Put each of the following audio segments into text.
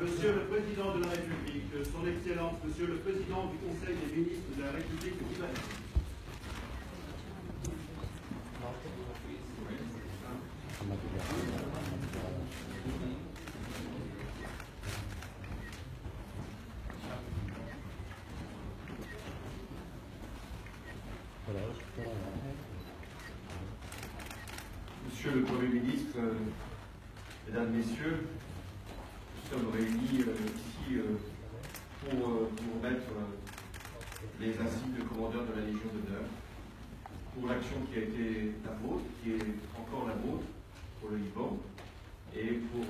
Monsieur le Président de la République, Son Excellence, Monsieur le Président du Conseil des ministres de la République libanaise. Monsieur le Premier ministre, Mesdames, Messieurs, nous sommes réunis euh, ici euh, pour vous remettre euh, les insignes de commandeur de la Légion d'honneur pour l'action qui a été la vôtre, qui est encore la vôtre pour le Liban, et pour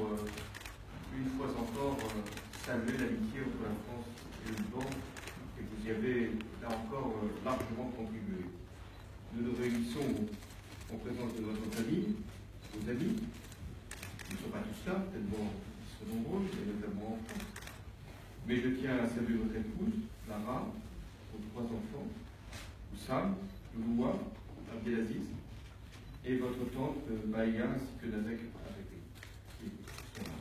une fois encore saluer l'amitié entre la France et le Liban, et vous y avez là encore largement contribué. Nous nous réunissons en présence de votre famille, vos amis. Ils ne sont pas tous là, tellement ils sont nombreux, et notamment en France. Mais je tiens à saluer votre épouse, Lara, vos trois enfants, Oussam, Louloua, Abdelaziz, et votre tante euh, Maïa ainsi que Nazek avec qui sont là.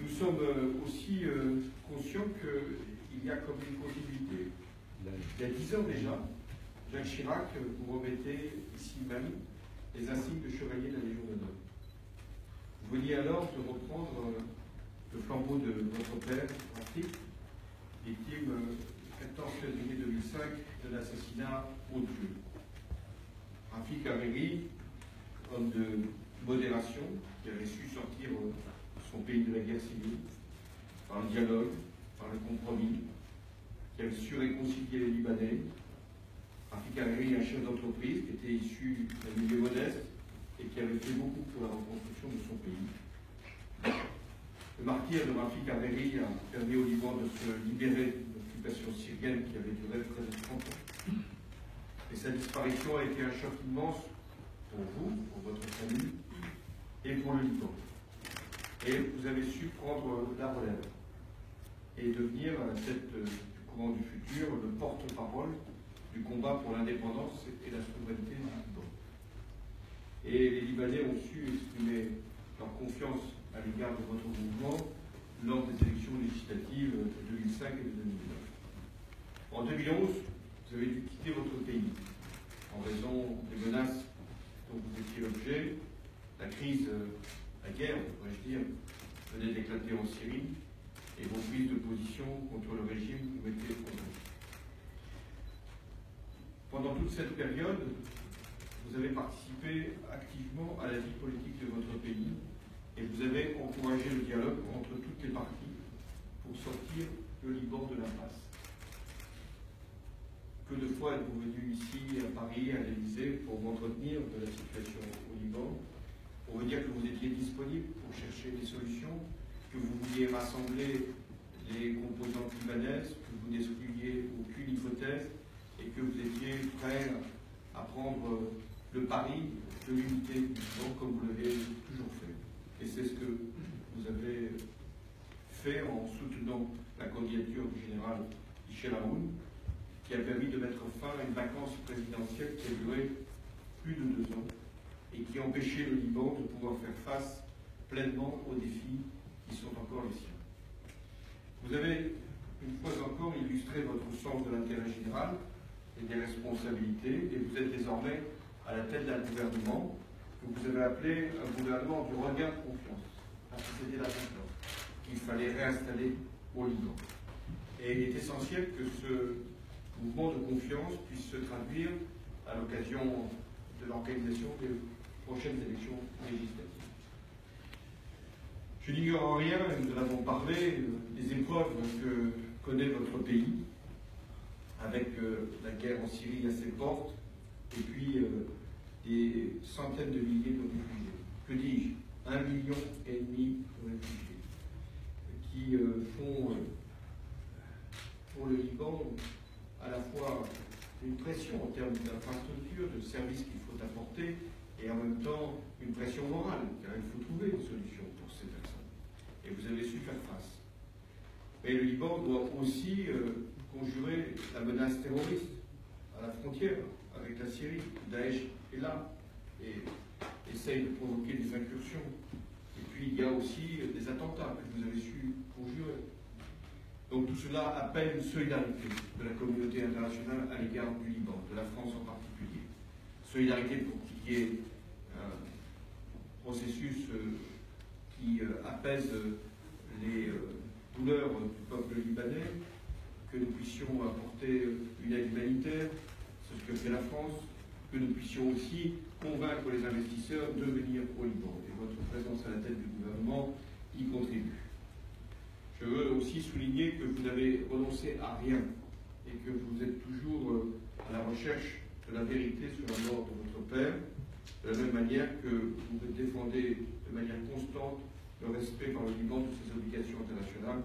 Nous sommes euh, aussi euh, conscients qu'il y a comme une continuité. Il y a dix ans déjà, Jacques Chirac euh, vous remettait ici même les insignes de chevalier de la Légion d'honneur. Vous veniez alors de reprendre le flambeau de votre père, Afrique, victime le 14 février 2005 de l'assassinat au Dieu. Rafik Hariri, homme de modération, qui avait su sortir son pays de la guerre civile, par le dialogue, par le compromis, qui avait su réconcilier les Libanais. Rafik Hariri, un chef d'entreprise qui était issu d'un milieu modeste et qui avait fait beaucoup pour la reconstruction de son pays. Le martyr de Rafik Hariri a permis au Liban de se libérer de l'occupation syrienne qui avait duré près de 30 ans. Et sa disparition a été un choc immense pour vous, pour votre famille et pour le Liban. Et vous avez su prendre la relève et devenir tête euh, courant du futur le porte-parole du combat pour l'indépendance et la souveraineté du Liban. Et les Libanais ont su exprimer leur confiance à l'égard de votre mouvement lors des élections législatives de 2005 et de 2009. En 2011, vous avez dû quitter votre pays en raison des menaces dont vous étiez l'objet. La crise, euh, la guerre, pourrais-je dire, venait d'éclater en Syrie et vos prises de position contre le régime vous étaient condamnées. Pendant toute cette période, vous avez participé activement à la vie politique de votre pays et vous avez encouragé le dialogue entre toutes les parties pour sortir le Liban de l'impasse. Que de fois êtes-vous venu ici à Paris, à l'Élysée, pour m'entretenir de la situation au Liban, pour me dire que vous étiez disponible pour chercher des solutions, que vous vouliez rassembler les composantes libanaises, que vous n'excluiez aucune hypothèse et que vous étiez prêt à prendre le pari de l'unité du Liban comme vous l'avez toujours fait. Et c'est ce que vous avez fait en soutenant la candidature du général Michel Aoun, qui a permis de mettre fin à une vacance présidentielle qui a duré plus de deux ans et qui a empêché le Liban de pouvoir faire face pleinement aux défis qui sont encore les siens. Vous avez une fois encore illustré votre sens de l'intérêt général et des responsabilités et vous êtes désormais à la tête d'un gouvernement que vous avez appelé un gouvernement du regain de confiance, parce que c'était la confiance qu'il fallait réinstaller au Liban. Et il est essentiel que ce mouvement de confiance puisse se traduire à l'occasion de l'organisation des prochaines élections législatives. Je n'ignore en rien, et nous en avons parlé, des épreuves que connaît votre pays, avec euh, la guerre en Syrie à ses portes, et puis euh, des centaines de milliers de réfugiés. Que dis-je? Un million et demi de réfugiés qui euh, font pour le Liban à la fois une pression en termes d'infrastructures, de services qu'il faut apporter, et en même temps une pression morale, car il faut trouver une solution pour ces personnes. Et vous avez su faire face. Mais le Liban doit aussi euh, conjurer la menace terroriste à la frontière avec la Syrie. Daesh est là et essaye de provoquer des incursions. Et puis il y a aussi des attentats que vous avez su conjurer. Donc tout cela appelle une solidarité de la communauté internationale à l'égard du Liban, de la France en particulier. Solidarité pour qu'il y ait un processus euh, qui euh, apaise les euh, douleurs du peuple libanais, que nous puissions apporter une aide humanitaire, c'est ce que fait la France, que nous puissions aussi convaincre les investisseurs de venir au Liban. Et votre présence à la tête du gouvernement y contribue. Je veux aussi souligner que vous n'avez renoncé à rien et que vous êtes toujours euh, à la recherche de la vérité sur la mort de votre père, de la même manière que vous défendez de manière constante le respect par le Liban de ses obligations internationales,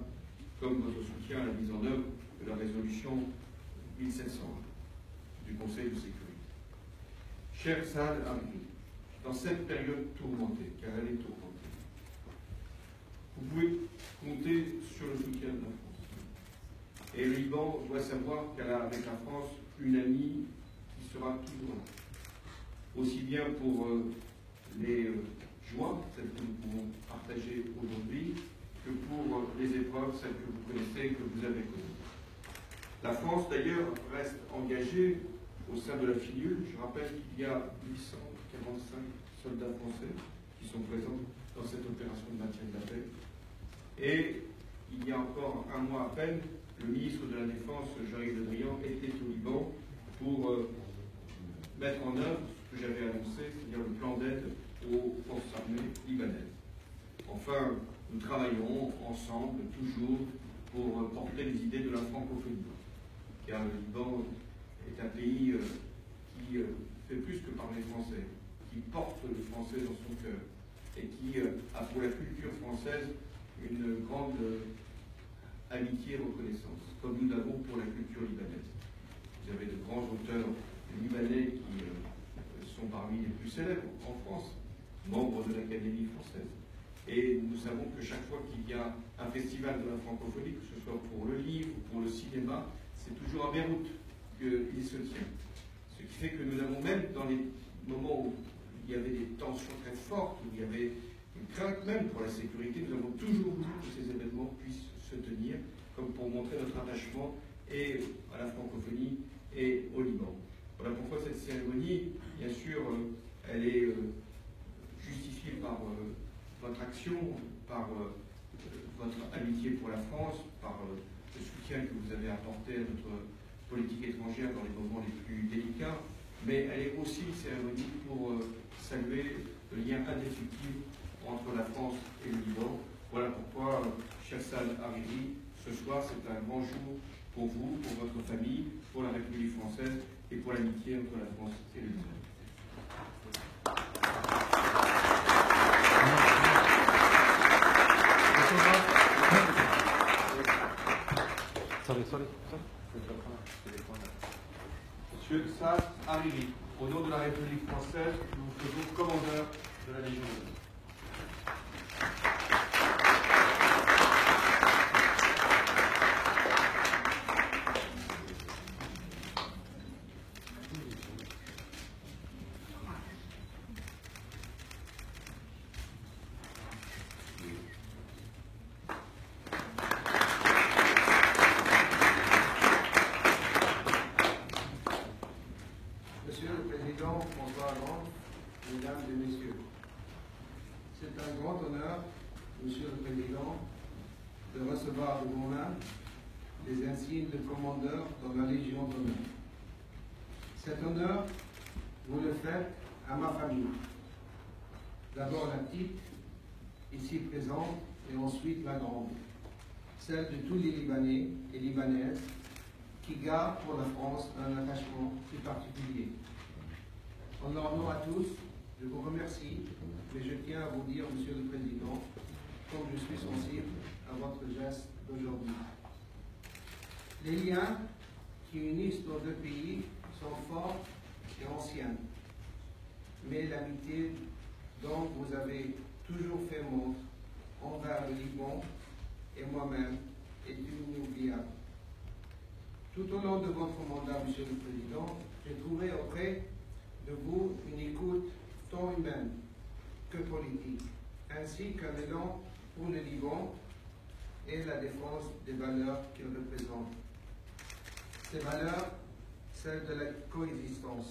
comme votre soutien à la mise en œuvre de la résolution 1700 du Conseil de sécurité. Cher Saad Hamdi, dans cette période tourmentée, car elle est tourmentée, vous pouvez compter sur le soutien de la France. Et le Liban doit savoir qu'elle a avec la France une amie sera toujours. Aussi bien pour euh, les euh, joies, celles que nous pouvons partager aujourd'hui, que pour euh, les épreuves, celles que vous connaissez et que vous avez connues. La France, d'ailleurs, reste engagée au sein de la FINUL. Je rappelle qu'il y a 845 soldats français qui sont présents dans cette opération de maintien de la paix. Et il y a encore un mois à peine, le ministre de la Défense, Jean-Yves Le Drian, était au Liban pour mettre en œuvre ce que j'avais annoncé, c'est-à-dire le plan d'aide aux forces armées libanaises. Enfin, nous travaillons ensemble, toujours, pour euh, porter les idées de la francophonie. Car le Liban est un pays euh, qui fait plus que parler français, qui porte le français dans son cœur et qui a pour la culture française une grande amitié et reconnaissance, comme nous l'avons pour la culture libanaise. Vous avez de grands auteurs libanais qui euh, sont parmi les plus célèbres en France, membres de l'Académie française. Et nous savons que chaque fois qu'il y a un festival de la francophonie, que ce soit pour le livre ou pour le cinéma, c'est toujours à Beyrouth qu'il se tient. Ce qui fait que nous avons même dans les moments où il y avait des tensions très fortes, où il y avait une crainte même pour la sécurité. Nous avons toujours voulu que ces événements puissent se tenir, comme pour montrer notre attachement et à la francophonie et au Liban. Voilà pourquoi cette cérémonie, bien sûr, euh, elle est euh, justifiée par euh, votre action, par votre amitié pour la France, par le soutien que vous avez apporté à notre politique étrangère dans les moments les plus délicats, mais elle est aussi une cérémonie pour saluer le lien indéfectible entre la France et le Liban. Voilà pourquoi, Chassan Hariri, ce soir, c'est un grand jour pour vous, pour votre famille, pour la République française et pour l'amitié entre la France et Liban. Monsieur Saad Hariri, au nom de la République française, nous vous faisons commandeur de la Légion d'honneur. Monsieur le Président François Hollande, Mesdames et Messieurs, c'est un grand honneur, Monsieur le Président, de recevoir de mon main les insignes de commandeur dans la Légion Cet honneur, vous le faites à ma famille. D'abord la petite, ici présente, et ensuite la grande, celle de tous les Libanais et Libanaises qui gardent pour la France un attachement plus particulier. En leur nom à tous, je vous remercie, mais je tiens à vous dire, Monsieur le Président, comme je suis sensible à votre geste d'aujourd'hui. Les liens qui unissent nos deux pays sont forts et anciens, mais l'amitié dont vous avez toujours fait montre envers le Liban et moi-même est inoubliable. Tout au long de votre mandat, Monsieur le Président, J'ai trouvé auprès de vous une écoute tant humaine que politique, ainsi qu'un élan pour le Liban et la défense des valeurs qu'il représente. Ces valeurs, celles de la coexistence,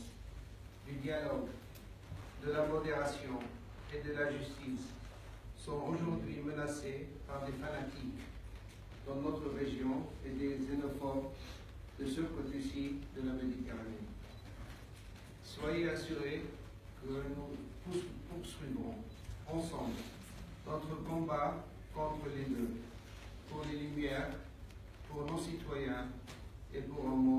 du dialogue, de la modération et de la justice, sont aujourd'hui menacées par des fanatiques dans notre région et des xénophobes de ce côté-ci de la Méditerranée. Soyez assurés que nous poursuivrons ensemble notre combat contre les deux, pour les lumières, pour nos citoyens et pour